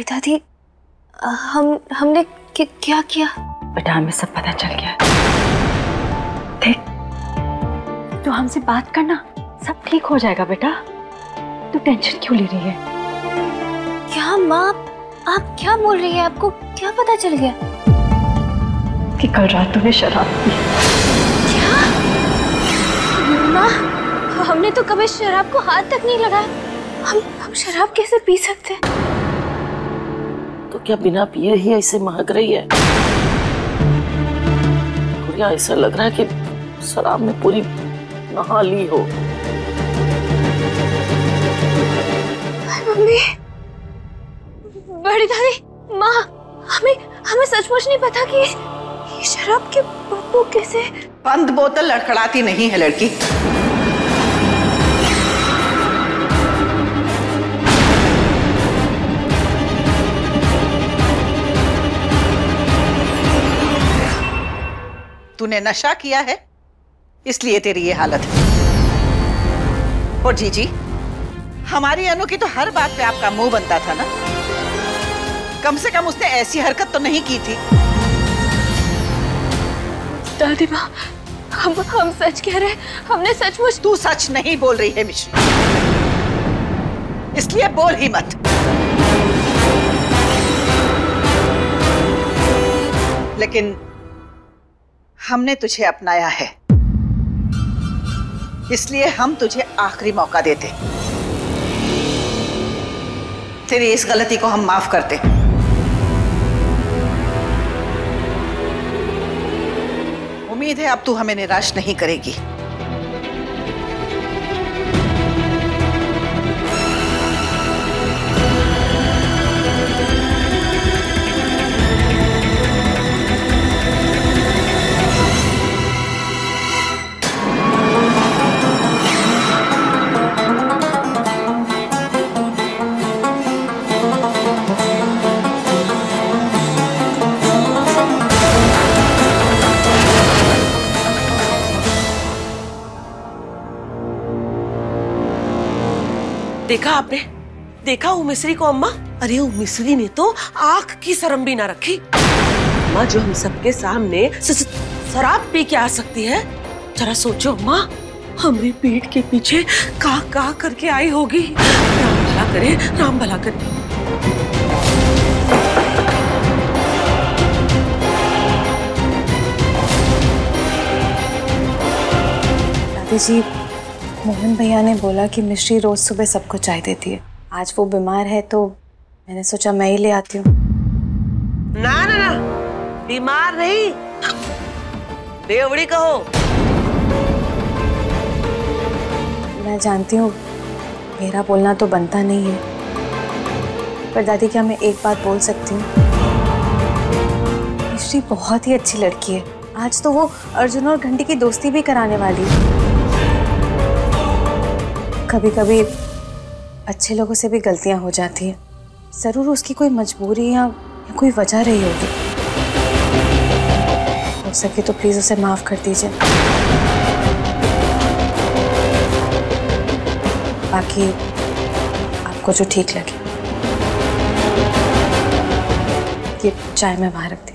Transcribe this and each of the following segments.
बड़ी दादी हम हमने कि, क्या किया? बेटा हमें सब पता चल गया। देख तू हमसे बात करना सब ठीक हो जाएगा बेटा। तू टेंशन क्यों ले रही है? क्या माँ आप क्या बोल रही है? आपको क्या पता चल गया? कि कल रात तूने शराब पी। क्या? माँ हमने तो कभी शराब को हाथ तक नहीं लगाया। हम हम शराब कैसे पी सकते? हैं तो क्या बिना पिए ही ऐसे महक रही है? गुड़िया ऐसा लग रहा है कि शराब में पूरी नहा ली हो। मम्मी। बड़ी दादी माँ हमें हमें सचमुच नहीं पता कि ये शराब के बदबू कैसे बंद बोतल लड़खड़ाती नहीं है लड़की। तूने नशा किया है? इसलिए तेरी ये हालत है। और जीजी हमारी अनु की तो हर बात पे आपका मुँह बनता था ना? कम से कम उसने ऐसी हरकत तो नहीं की थी। दादी माँ हम हम सच कह रहे हैं हमने सचमुच तू सच नहीं बोल रही है मिश्री। इसलिए बोल ही मत। लेकिन हमने तुझे अपनाया है। इसलिए हम तुझे आखिरी मौका देते। तेरी इस गलती को हम माफ़ करते। उम्मीद है अब तू हमें निराश नहीं करेगी। आपने देखा वो मिस्री को अम्मा? अरे वो मिस्री ने तो आँख की शर्म भी ना रखी। अम्मा, जो हम सबके सामने शराब पी के आ सकती है, जरा सोचो अम्मा, हमारी पीठ के पीछे का का करके आई होगी। राम भला करे, राम भला करे। दादी जी मोहन भैया ने बोला कि मिश्री रोज सुबह सबको चाय देती है। आज वो बीमार है तो मैंने सोचा मैं ही ले आती हूँ। ना ना ना। बीमार नहीं। बेवड़ी कहो। मैं जानती हूँ मेरा बोलना तो बनता नहीं है। पर दादी क्या मैं एक बात बोल सकती हूँ? मिश्री बहुत ही अच्छी लड़की है। आज तो वो अर्जुन और घंटी की दोस्ती भी कराने वाली है। कभी कभी अच्छे लोगों से भी गलतियाँ हो जाती हैं। ज़रूर उसकी कोई मजबूरी या, या कोई वजह रही होगी। हो सके तो प्लीज़ उसे माफ़ कर दीजिए। बाकी आपको जो ठीक लगे। ये चाय मैं बाहर रख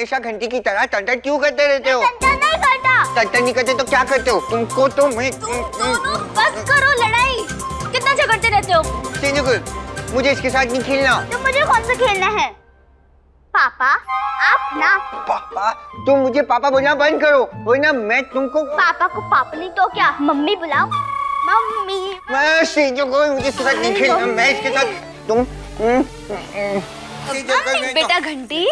हमेशा घंटी की तरह टंटन क्यों करते रहते हो? नहीं करता। टंटन नहीं करते तो क्या करते हो? तुमको तो मैं बस करो लड़ाई। कितना झगड़ते रहते हो? सिंधुकुल मुझे इसके साथ नहीं खेलना। तो मुझे कौन सा खेलना है? पापा आप ना। पापा तुम मुझे पापा बोलना बंद करो। वरना मैं तुमको पापा को पापा नहीं तो क्या? मम्मी बुलाओ। मम्मी। मैं सिंधुकुल मुझे इसके साथ नहीं खेलना। मैं इसके साथ तुम बेटा घंटी।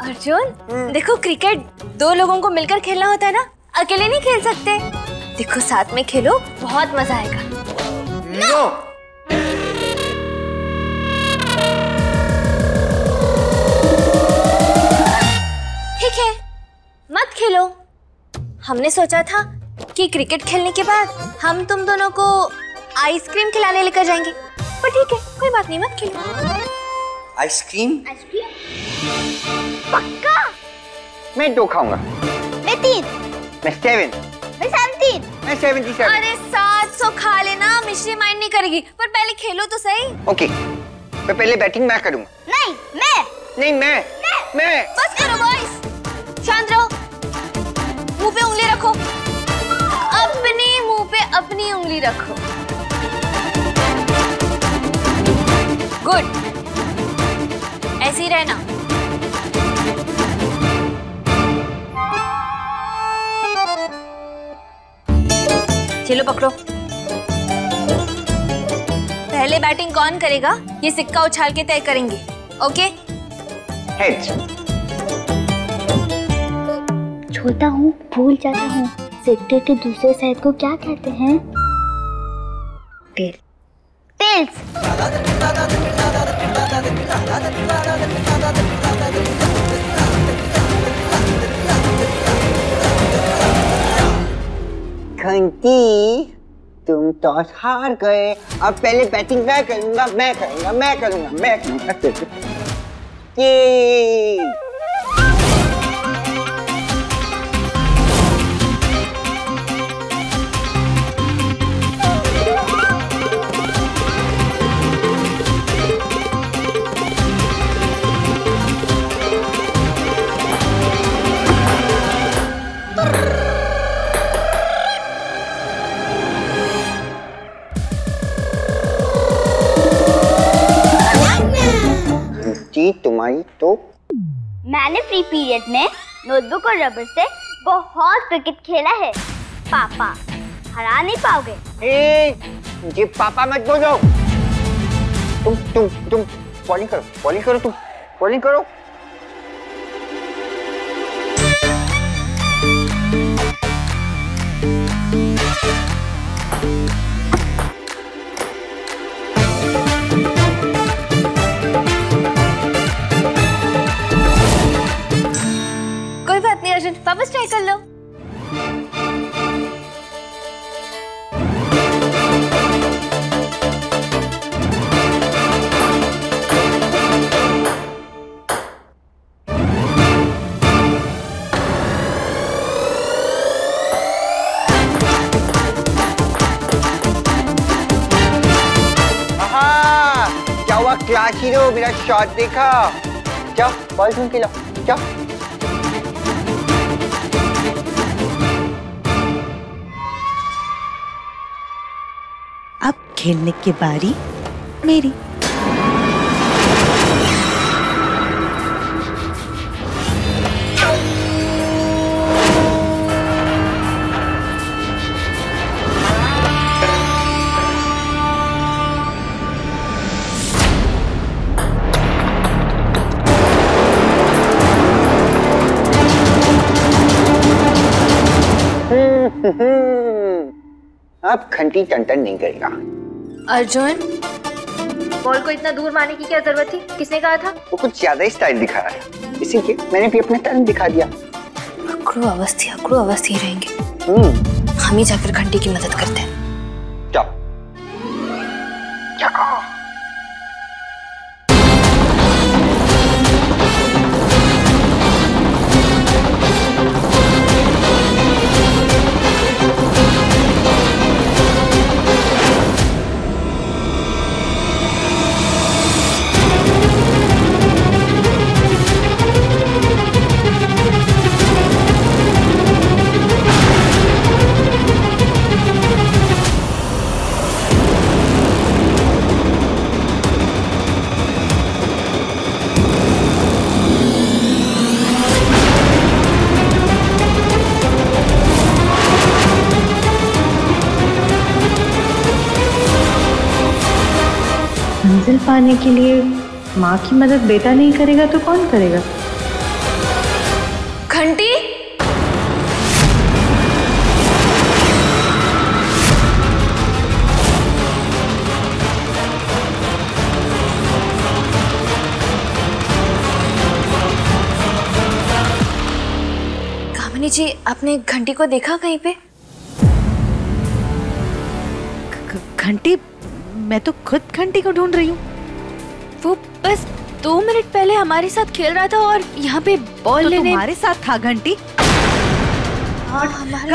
अर्जुन देखो क्रिकेट दो लोगों को मिलकर खेलना होता है ना? अकेले नहीं खेल सकते। देखो साथ में खेलो बहुत मज़ा आएगा। नो ठीक है मत खेलो। हमने सोचा था कि क्रिकेट खेलने के बाद हम तुम दोनों को आइसक्रीम खिलाने लेकर जाएँगे। पर ठीक है कोई बात नहीं मत खेलो। आइसक्रीम पक्का? मैं दो खाऊँगा। मैं तीन। मैं सेवन। मैं सेवनटीन मैं सेवेंटी सेवन। अरे सात सौ खा लेना मिश्री माइंड नहीं करेगी। पर पहले खेलो तो सही। ओके। मैं पहले बैटिंग मैं करूँगा। नहीं मैं। नहीं मैं। मैं। बस करो बॉयज़ शांत रहो। मुँह पे उंगली रखो। अपनी मुँह पे अपनी उंगली रखो। गुड ऐसे ही रहना। चलो पकड़ो। पहले बैटिंग कौन करेगा? ये सिक्का उछाल के तय करेंगे। ओके? छोटा हूँ भूल जाता हूँ। सिक्के के दूसरे साइड को क्या कहते हैं? टेल टेल्स घंटी, तुम टॉस हार गए। अब पहले बैटिंग मैं करूँगा मैं करूँगा मैं करूँगा मैं करूँगा। फ्री पीरियड में नोटबुक और रबर से बहुत क्रिकेट खेला है। पापा हरा नहीं पाओगे? ए, पापा मत बोलो। तुम तुम तुम बॉलिंग करो बॉलिंग करो तुम बॉलिंग करो। शॉट देखा? जाओ बॉल ढूंढ के लो जा। अब खेलने की बारी मेरी। घंटी टन नहीं करेगा। अर्जुन? बॉल को इतना दूर मारने की क्या ज़रूरत थी? किसने कहा था? वो कुछ ज़्यादा ही स्टाइल दिखा रहा है। इसीलिए मैंने भी अपना टैलेंट दिखा दिया। अक्रू अवस्थी अक्रू अवस्थी रहेंगे। हम्म। हम ही जाकर घंटी की मदद करते हैं। क्या क्या मंजिल पाने के लिए माँ की मदद बेटा नहीं करेगा तो कौन करेगा? घंटी? कामिनी जी आपने घंटी को देखा कहीं पे? घंटी? मैं तो खुद घंटी को ढूंढ रही हूँ। वो बस दो मिनट पहले हमारे साथ खेल रहा था और यहाँ पे बॉल तो लेने तुम्हारे साथ था घंटी।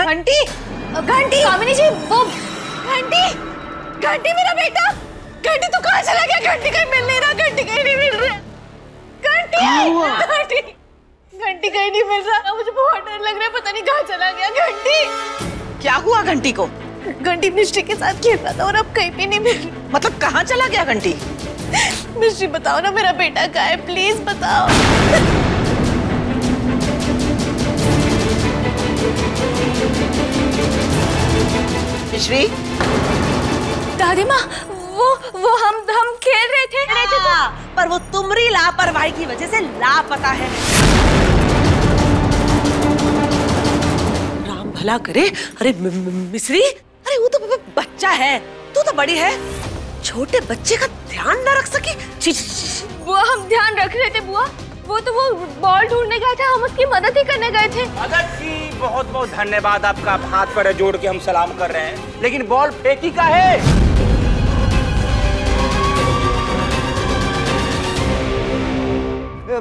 घंटी! घंटी! कामिनी जी वो घंटी! घंटी मेरा बेटा! घंटी तू कहाँ चला गया? घंटी कहीं मिल नहीं रहा घंटी कहीं नहीं मिल रहा। घंटी! घंटी! घंटी कहीं नहीं मिल रहा। मुझे बहुत डर लग रहा है पता नहीं कहाँ चला गया। घंटी! क्या हुआ घंटी को? घंटी मिस्ट्री के साथ खेल रहा था और अब कहीं भी नहीं मिल रहा। मतलब कहाँ चला गया घंटी? मिस्ट्री बताओ ना मेरा बेटा कहाँ है? प्लीज़ बताओ। मिश्री? दादी माँ वो वो हम हम खेल रहे थे। पर वो तुम्हारी लापरवाही की वजह से लापता है। राम भला करे। अरे मिश्री? अरे वो तो बच्चा है। तू तो बड़ी है। छोटे बच्चे का ध्यान न रख सकी। बुआ हम ध्यान रख रहे थे बुआ। वो तो वो बॉल ढूँढने गए थे हम उसकी मदद ही करने गए थे। भगत जी बहुत बहुत धन्यवाद आपका। आप हाथ पर जोड़ के हम सलाम कर रहे हैं। लेकिन बॉल फेंकी का है।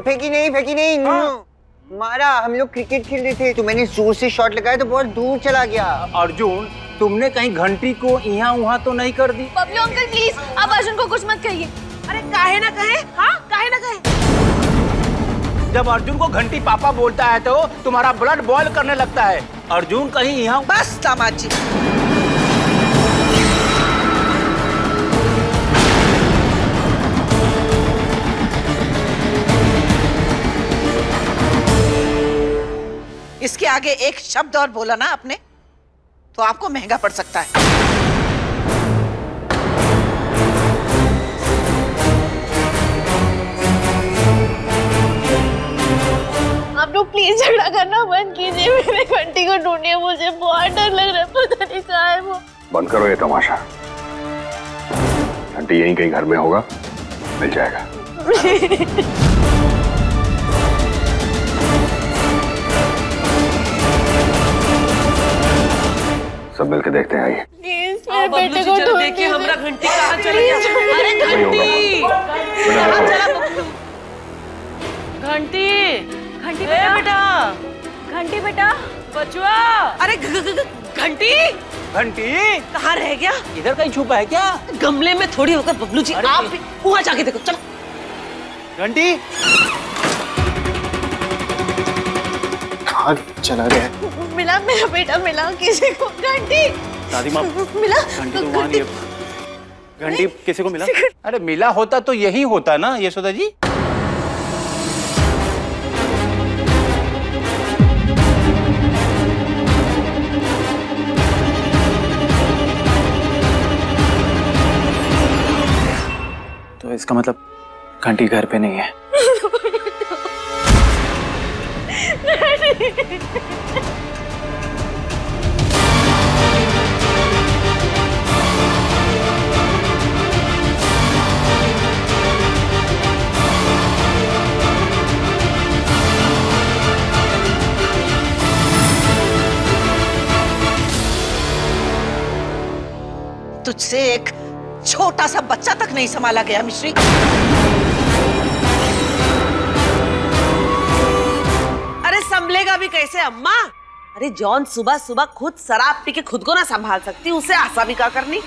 फेंकी नहीं फेंकी नहीं। हाँ। मारा हम लोग क्रिकेट खेल रहे थे तो मैंने ज़ोर से शॉट लगाया तो बहुत दूर चला गया। अर्जुन तुमने कहीं घंटी को यहाँ वहाँ तो नहीं कर दी। बबलू अंकल प्लीज़ आप अर्जुन को कुछ मत कहिए। अरे काहे ना कहे हाँ काहे ना कहे। जब अर्जुन को घंटी पापा बोलता है तो तुम्हारा ब्लड बॉयल करने लगता है। अर्जुन कहीं यहाँ बस दामाद इसके आगे एक शब्द और बोला ना आपने? तो आपको महँगा पड़ सकता है। आप लोग प्लीज़ झगड़ा करना बंद कीजिए मेरे घंटी को ढूंढिए मुझे बहुत डर लग रहा है पता नहीं कहाँ है वो। बंद करो ये तमाशा। घंटी यहीं कहीं घर में होगा मिल जाएगा। सब मिलके देखते हैं आइए। प्लीज़ मेरे बेटे को ढूंढ देखिए हमारा घंटी कहाँ चला गया? अरे घंटी! बेटा कहाँ चला घंटी! घंटी बेटा। घंटी बेटा। बचुआ! अरे घंटी! घंटी! कहाँ रह गया? इधर कहीं छुपा है क्या? गमले में थोड़ी होकर बबलू जी आप वहाँ जाके देखो चलो। घंटी! कहाँ चला गया। है? मिला मेरा बेटा मिला किसी को घंटी। दादी माँ मिला घंटी तो वहाँ नहीं घंटी किसी को मिला? अरे मिला होता तो यही होता ना यशोदा जी। तो इसका मतलब घंटी घर पे नहीं है। तुझसे एक छोटा सा बच्चा तक नहीं संभाला गया, मिश्री। अरे, संभलेगा भी कैसे, अम्मा? अरे, जॉन सुबह सुबह खुद शराब पी के खुद को ना संभाल सकती, उसे आशा भी क्या करनी।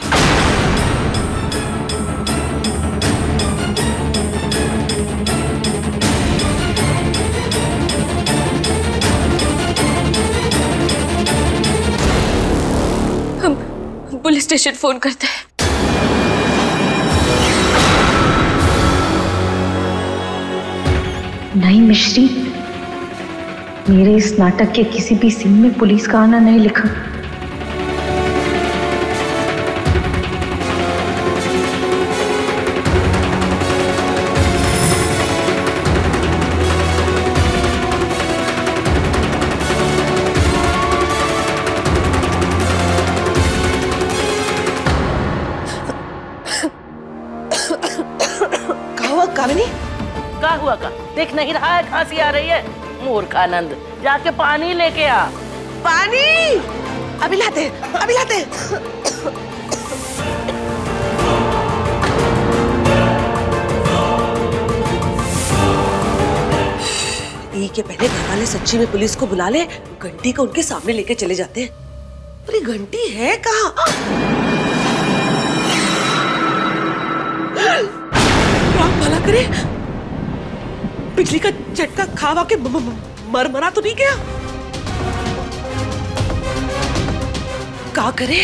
पुलिस स्टेशन फ़ोन करते हैं। नहीं मिश्री, मेरे इस नाटक के किसी भी सीन में पुलिस का आना नहीं लिखा। हुआ का देख, नहीं रहा है, खांसी आ रही है। मूर्खानंद, जाके पानी लेके आ। पानी? अभी लाते अभी लाते के पहले घर वाले सच्ची में पुलिस को बुला ले, घंटी को उनके सामने लेके चले जाते हैं? अरे घंटी है कहा? भला करे बिजली का झटका खावा के मर मरा तो नहीं गया? का करे?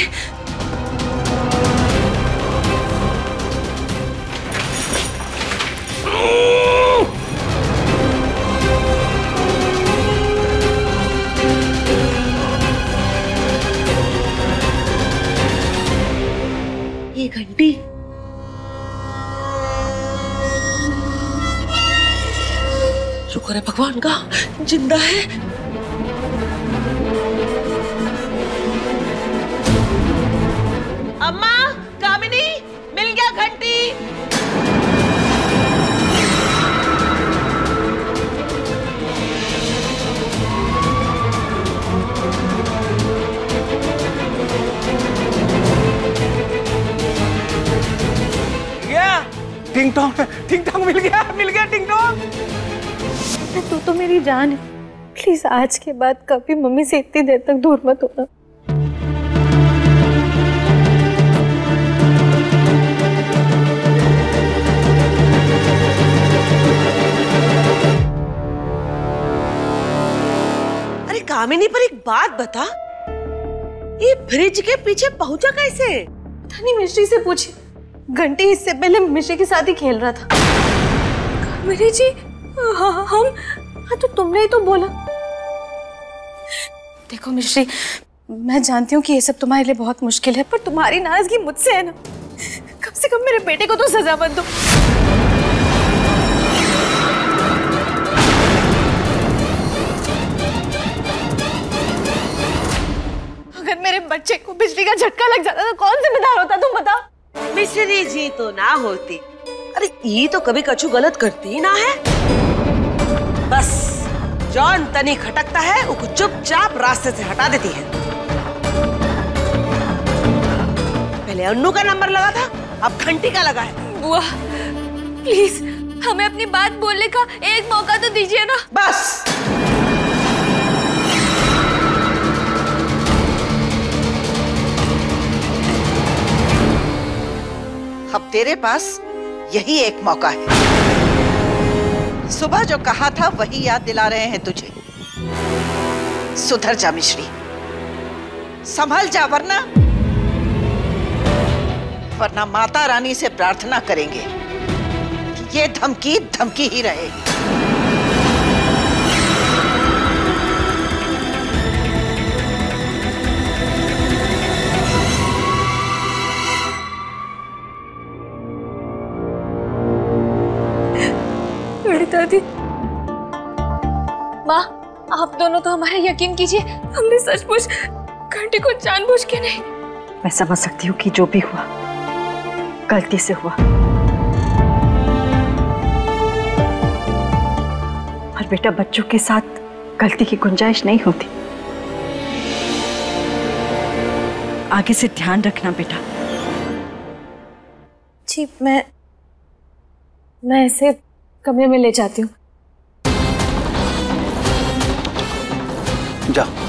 शुक्र है भगवान का। ज़िंदा है। अम्मा कामिनी मिल गया घंटी। टिंग टोंग टिंग टोंग मिल गया। तू मेरी जान है। प्लीज़ आज के बाद कभी मम्मी से इतनी देर तक दूर मत होना। अरे कामिनी पर एक बात बता। ये फ्रिज के पीछे पहुँचा कैसे? धनी मिश्री से पूछी। घंटी इससे पहले मिश्री के साथ ही खेल रहा था। मेरी जी हाँ हम हाँ तो तुमने ही तो बोला। देखो मिश्री, मैं जानती हूँ कि ये सब तुम्हारे लिए बहुत मुश्किल है, पर तुम्हारी नाराज़गी मुझसे है ना। कम से कम मेरे बेटे को तो सजा मत दो। अगर मेरे बच्चे को बिजली का झटका लग जाता तो कौन जिम्मेदार होता, तुम बताओ। मिश्री जी तो ना होती। अरे, ये तो कभी कछु गलत करती ही ना है। बस जॉन तनी खटकता है उसको चुपचाप रास्ते से हटा देती है। पहले अन्नू का नंबर लगा था अब घंटी का लगा है। बुआ प्लीज़ हमें अपनी बात बोलने का एक मौका तो दीजिए ना। बस। अब तेरे पास यही एक मौका है। सुबह जो कहा था, वही याद दिला रहे हैं तुझे। सुधर जा मिश्री। संभल जा, वरना वरना माता रानी से प्रार्थना करेंगे। ये धमकी धमकी ही रहे बड़ी माँ आप दोनों तो हमारा यकीन कीजिए हमने सचमुच घंटी को जानबूझ के नहीं। मैं समझ सकती हूँ कि जो भी हुआ गलती से हुआ। और बेटा बच्चों के साथ गलती की गुंजाइश नहीं होती। आगे से ध्यान रखना बेटा। जी मैं मैं इसे कमरे में ले जाती हूँ। जा।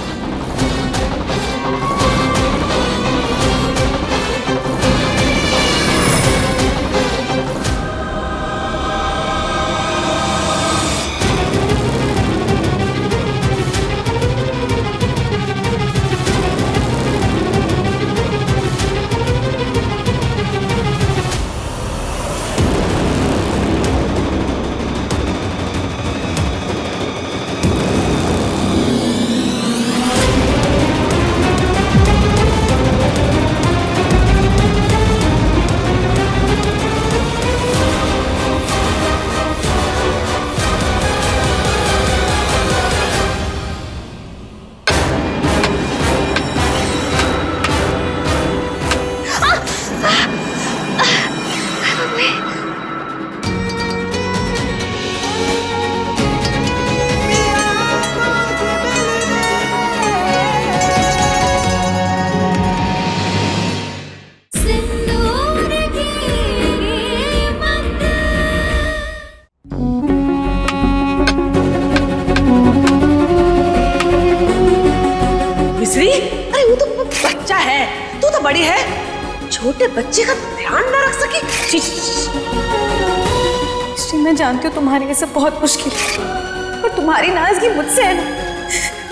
जानती हूँ तुम्हारे लिए सब बहुत मुश्किल है। पर तुम्हारी नाराज़गी मुझसे है ना।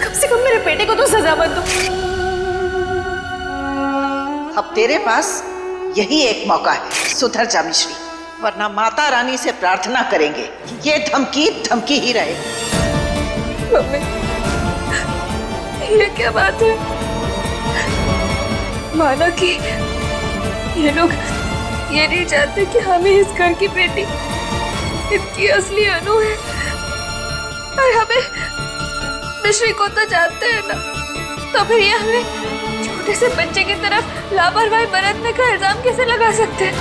कम से कम मेरे बेटे को तो सजा मत दो। अब तेरे पास यही एक मौका है। सुधर जा मिश्री वरना माता रानी से प्रार्थना करेंगे ये धमकी धमकी ही रहे। मम्मी ये क्या बात है? माना कि ये लोग ये नहीं चाहते कि हमें इस घर की बेटी इसकी असली अनु है। और हमें मिश्री को तो जानते हैं ना। तो फिर ये हमें छोटे से बच्चे की तरफ़ लापरवाही बरतने का इल्ज़ाम कैसे लगा सकते हैं?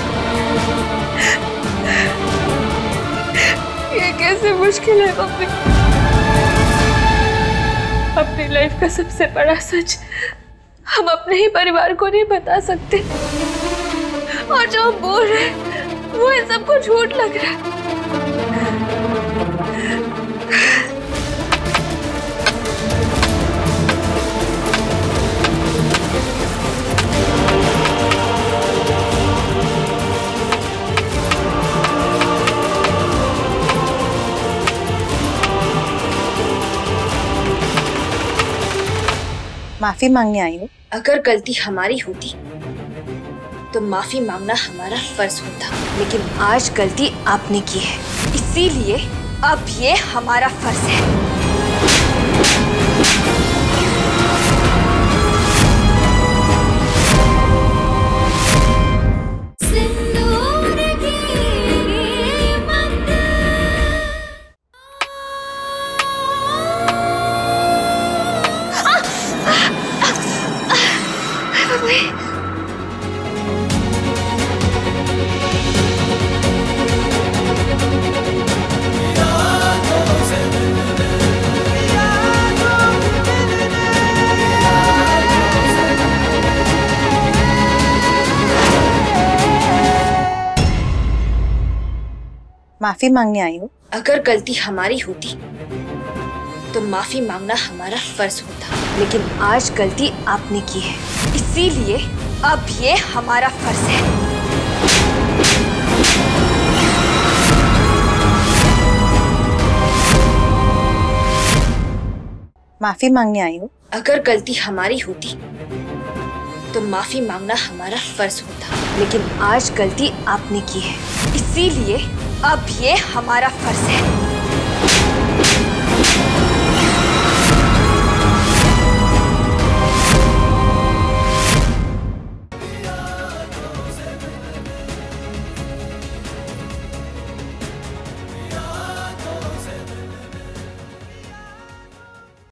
ये कैसे मुश्किल है मम्मी? अपनी लाइफ का सबसे बड़ा सच हम अपने ही परिवार को नहीं बता सकते। और जो हम बोल रहे हैं, वो इन सबको झूठ लग रहा है। माफ़ी मांगने आई हो। अगर गलती हमारी होती तो माफ़ी मांगना हमारा फ़र्ज़ होता, लेकिन आज गलती आपने की है। इसीलिए अब ये हमारा फ़र्ज़ है। माफ़ी मांगने आई हो? अगर गलती हमारी होती तो माफ़ी मांगना हमारा फ़र्ज़ होता। लेकिन आज गलती आपने की है। इसीलिए अब ये हमारा फ़र्ज़ है। माफ़ी मांगने आई हो? अगर गलती हमारी होती तो माफ़ी मांगना हमारा फ़र्ज़ होता। लेकिन आज गलती आपने की है। इसीलिए अब ये हमारा फ़र्ज़ है।